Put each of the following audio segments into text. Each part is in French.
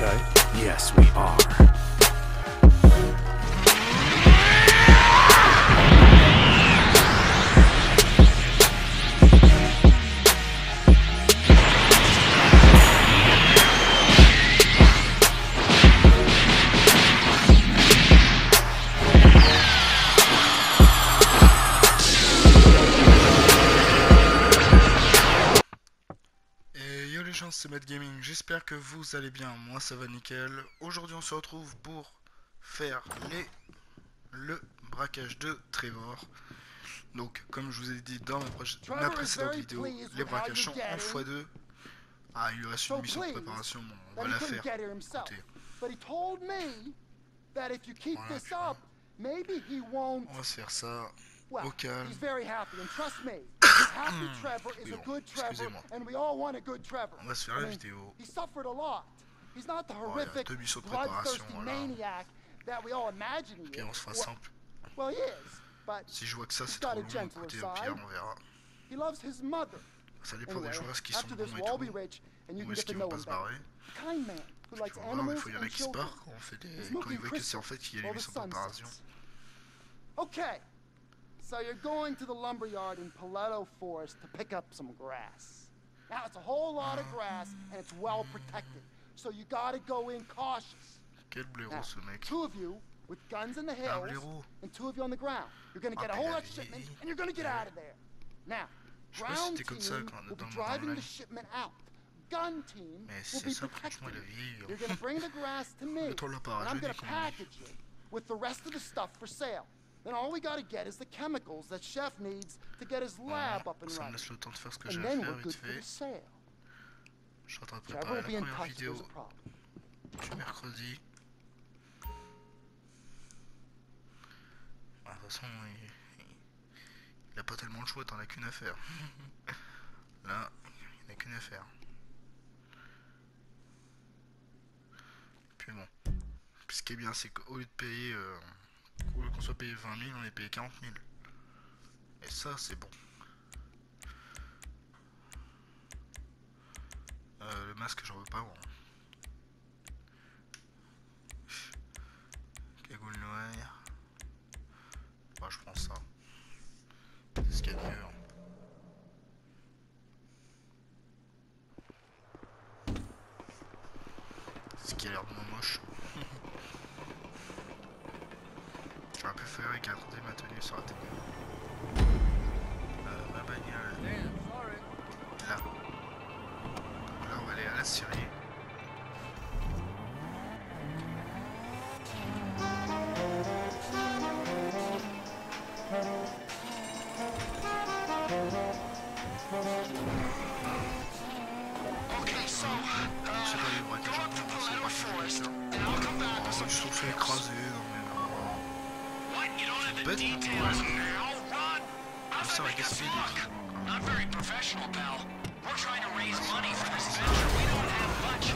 Yes, we are. Gaming, j'espère que vous allez bien, moi ça va nickel. Aujourd'hui on se retrouve pour faire les le braquage de Trevor. Donc comme je vous ai dit dans ma, pré- ma précédente vidéo, les braquages sont en x2. Ah il lui reste une mission de préparation, bon on va la faire. Écoutez, But he told me that if you keep Voilà, this tu vois. up, maybe he won't. on va se faire ça au calme. On va se faire la vidéo. He's not the a horrific, préparation, bloodthirsty voilà. maniac that we all imagine he is. on se fera Well- simple. Well, he is, but Si je vois que ça c'est trop long, écoutez au pire side. on verra. he loves his mother. Ça dépend Anyway, des joueurs qui sont after bons et tout. Ou est-ce qu'ils vont pas se barrer Parce il faut y en a qui se barrent quand on fait des... Quand ils voient que c'est en fait qu'il y a les while the missions de sun préparation. sets. Okay, so you're going to the lumberyard in Paleto Forest to pick up some grass. Now it's a whole lot of grass and it's well protected, so you gotta go in cautious. Now, two of you with guns in the hills and two of you on the ground. You're gonna get a whole lot of shipment and you're gonna get out of there. Now, Je sais pas si ground c'était comme ça team will be driving the shipment out. Gun team will be protecting it. You're gonna bring the grass to me, Le temps de la part, and I'm gonna dis qu'on dit. package it with the rest of the stuff for sale. Then all we gotta get is the chemicals that Chef needs to get his lab up and running. laisse le temps de faire ce que And j'ai à then faire we're vite good for the fait. sale. Je suis en train de préparer will be la in première vidéo there's a problem. du mercredi. De toute façon, il... il- a pas tellement le choix, t'en as qu'une à faire. Là, il n'a qu'une à faire. Puis bon. Ce qui est bien, c'est qu'au lieu de payer, euh, qu'on soit payé 20 000, on est payé 40 000. Et ça, c'est bon. Euh, le masque, j'en veux pas. Bon. Cagoule noire. Bah, je prends ça. C'est ce qu'il y a de mieux. hein. Ce qui a l'air de moins moche. J'aurais préféré garder ma You don't have the Bête, details now, Ron? How's Ça that va make us look? Not very professional, pal. We're trying to raise money for this venture. We don't have much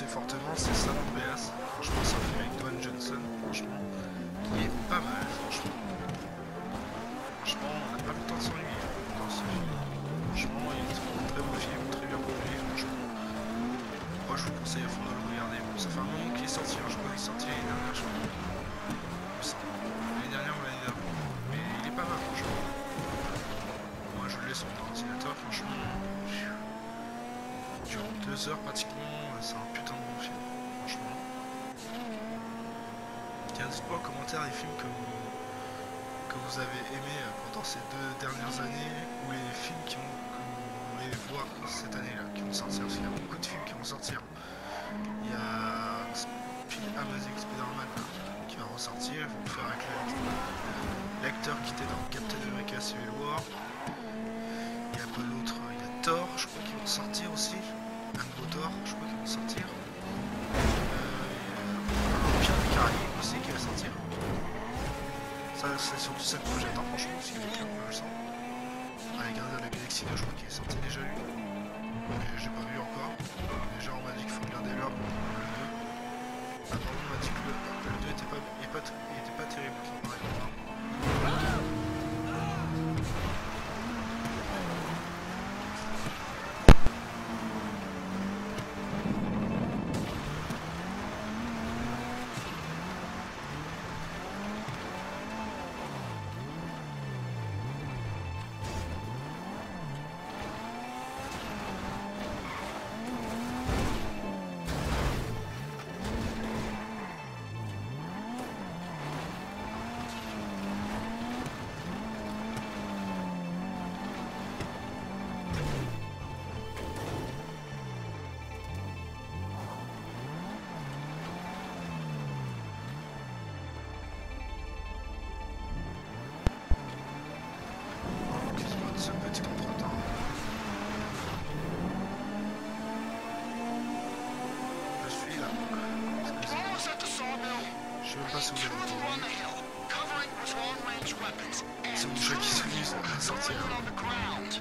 fortement, c'est pratiquement. C'est un putain de bon film, franchement. Dites-moi en commentaire les films que vous, que vous avez aimés euh, pendant ces deux dernières années ou les films qui vont, que vous voulez voir cette année-là, qui vont sortir. Parce qu'il y a beaucoup de films qui vont sortir. Il y a Amazing Spider-Man qui va ressortir. Vont le faire avec l'acteur qui était dans Captain America Civil War. Il y a pas l'autre, il y a Thor, je crois qu'ils vont sortir aussi. Thor, je crois qu'ils vont sortir. Euh, Pierre des Caraïbes aussi qui va sortir. Ça, c'est surtout ça que j'attends franchement, parce qu'il je le sens. Ah, les Gardiens de la Galaxie 2, je crois qu'il est sorti déjà lui. Mais j'ai pas vu encore. Déjà, on m'a dit qu'il faut regarder là, le 2. Apparemment, on m'a dit que le, le 2 était pas, il est pas, il était pas terrible. qu'il Je sais même pas si vous Two avez of them on entendu. the hill, covering with long-range weapons. C'est And mon two chat qui of s'amuse à them sortir. throwing it on the ground.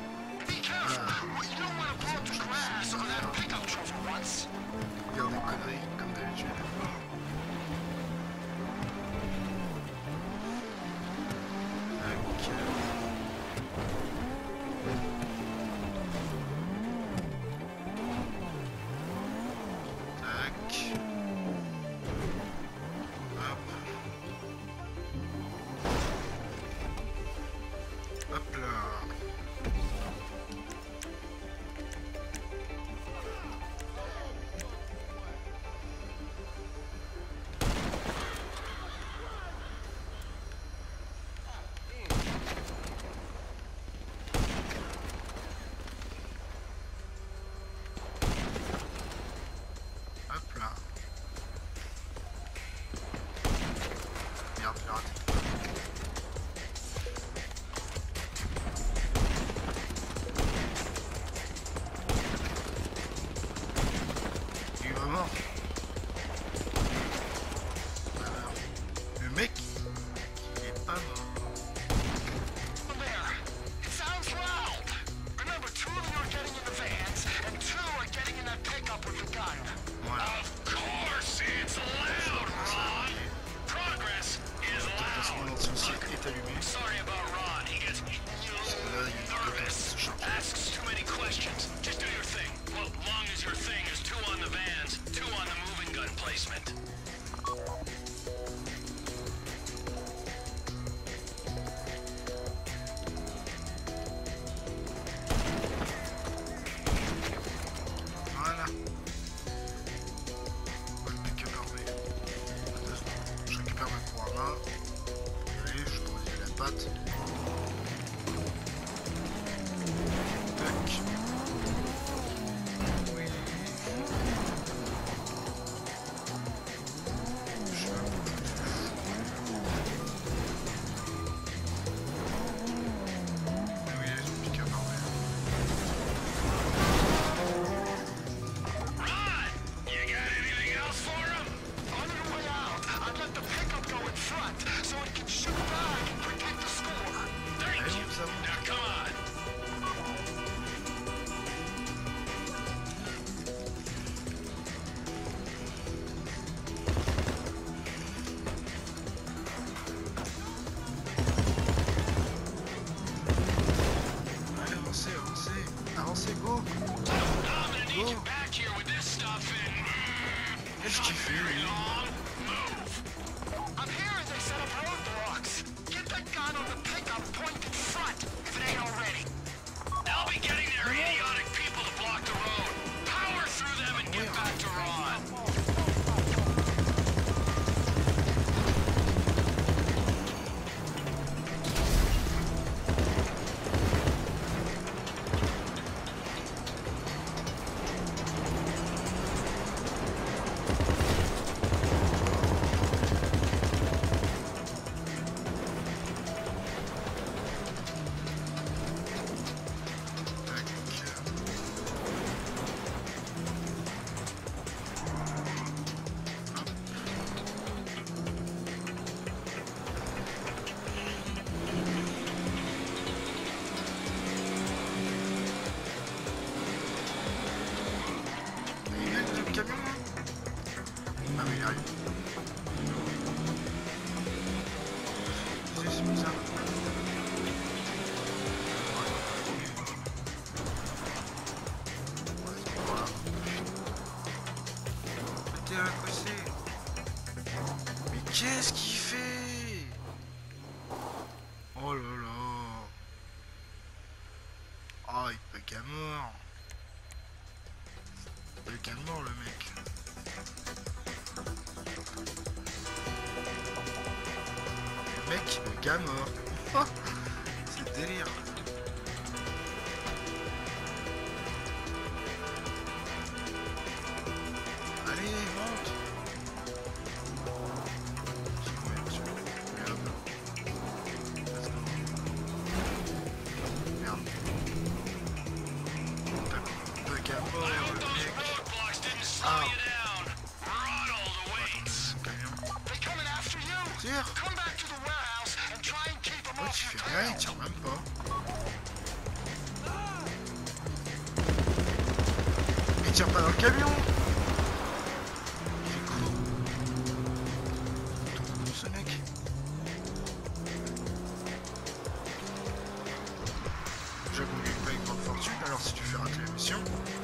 Hein. Oh. c'est délire. 行。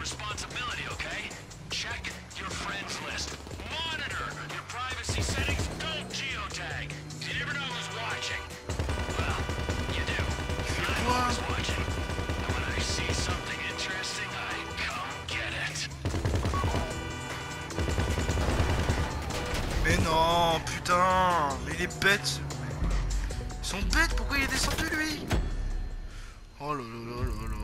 responsibility, okay? Check your friends list. Monitor your privacy settings. Don't geotag. You never know who's watching. Well, you do. Know who's watching. And when I see something interesting, I get it. Mais non, putain, il est bête. Ils sont bêtes, pourquoi il est descendu lui? Oh là là là là là.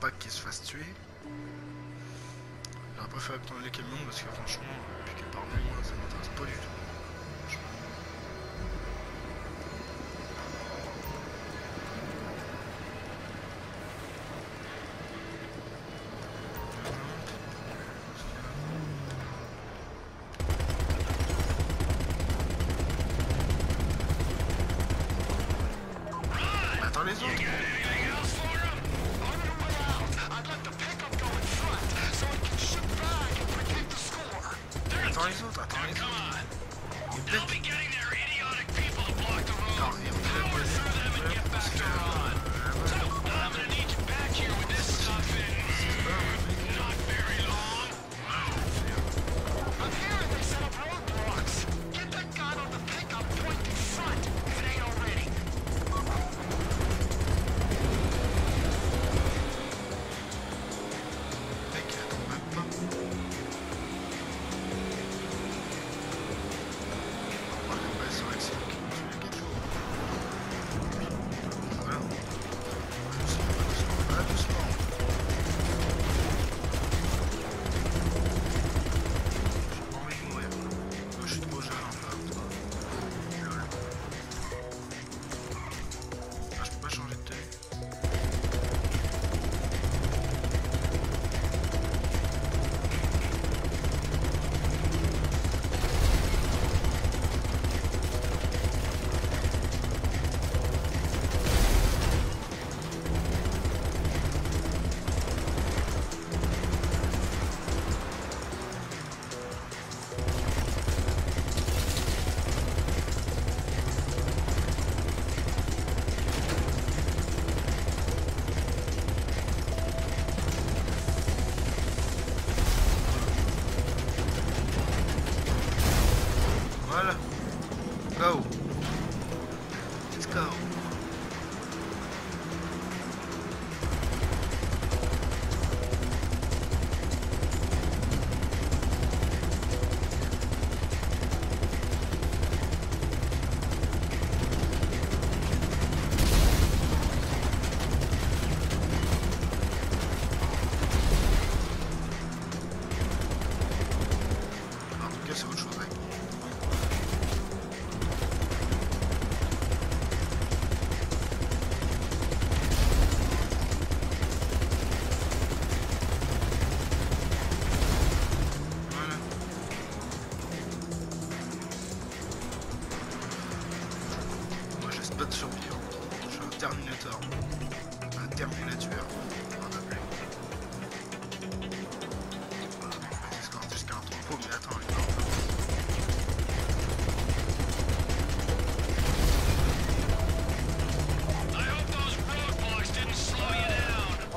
pas qu'il se fasse tuer. J'aurais préféré prendre les camions parce que franchement, euh, plus que par moi, ça m'intéresse pas du tout. Attends les autres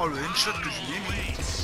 Oh, le headshot que je lui. ai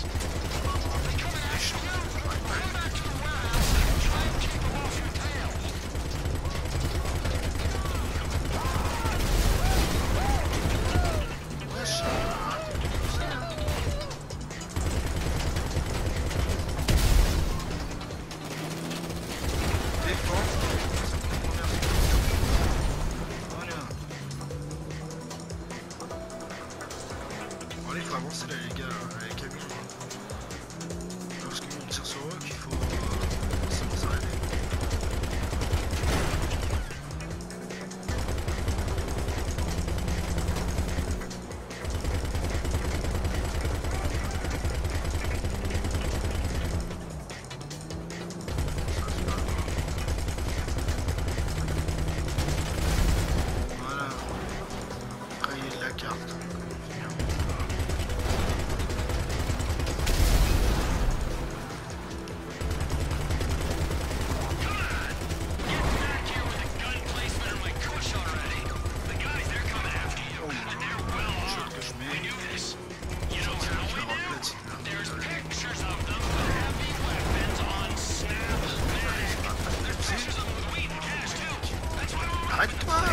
What?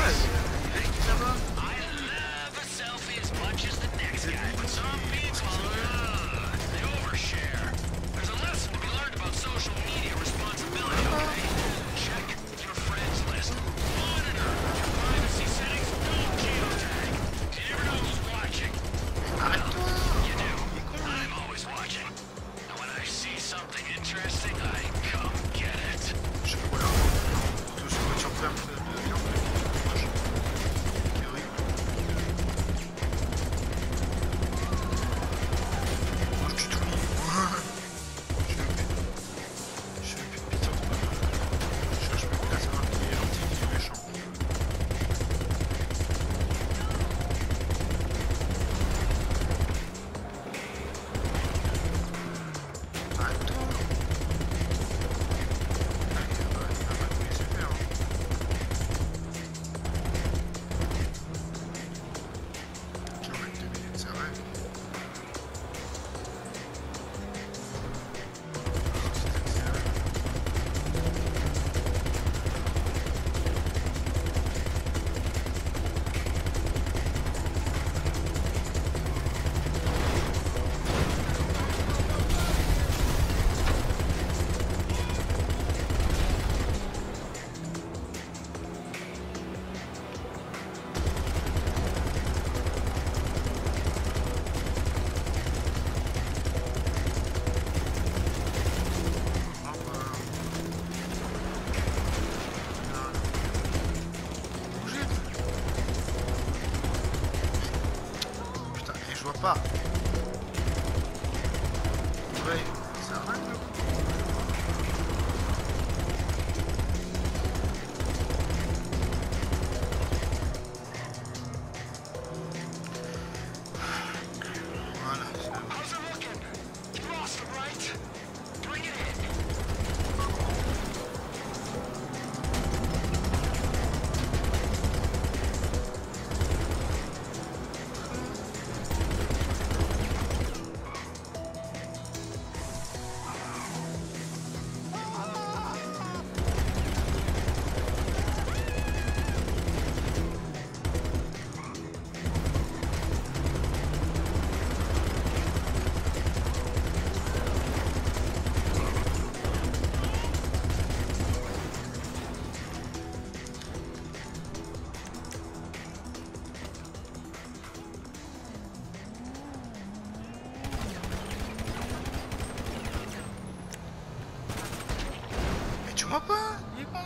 tu vois pas Il est bon. Hein.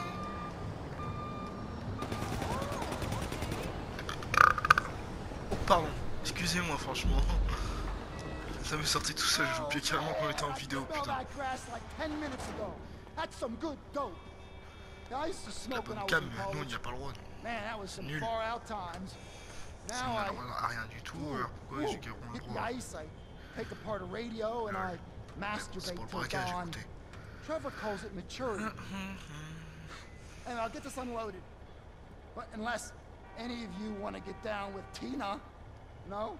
Oh, pardon. Excusez-moi, franchement. Ça me sortait tout seul, je me carrément qu'on était en vidéo, putain. La bonne cam, nous on n'y a pas le droit. Non. Nul. Ça, on a le droit à rien du tout, pourquoi ils ont le droit C'est pour le braquage, écoutez. Trevor calls it maturity. and I'll get this unloaded. But unless any of you want to get down with Tina, no?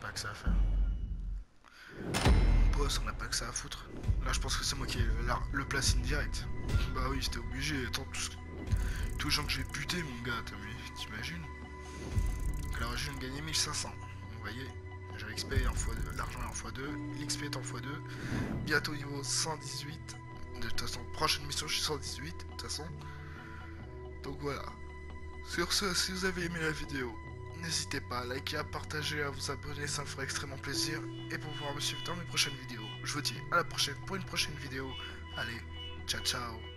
Pas que ça à faire. Boss, on n'a pas que ça à foutre. Là, je pense que c'est moi qui ai le, la- le placing direct. Bah oui, c'était obligé. Attends, tout ce- tous les gens que j'ai buté, mon gars, t'imagines? Donc à l'origine, je gagnais 1500. Vous voyez, j'ai l'XP en fois l'argent est en x2, l'XP est en x2. Bientôt niveau 118. De toute façon, prochaine mission, je suis 118, de toute façon. Donc voilà. Sur ce, si vous avez aimé la vidéo, N'hésitez pas à liker, à partager, à vous abonner, ça me ferait extrêmement plaisir. Et pour pouvoir me suivre dans mes prochaines vidéos, je vous dis à la prochaine pour une prochaine vidéo. Allez, ciao ciao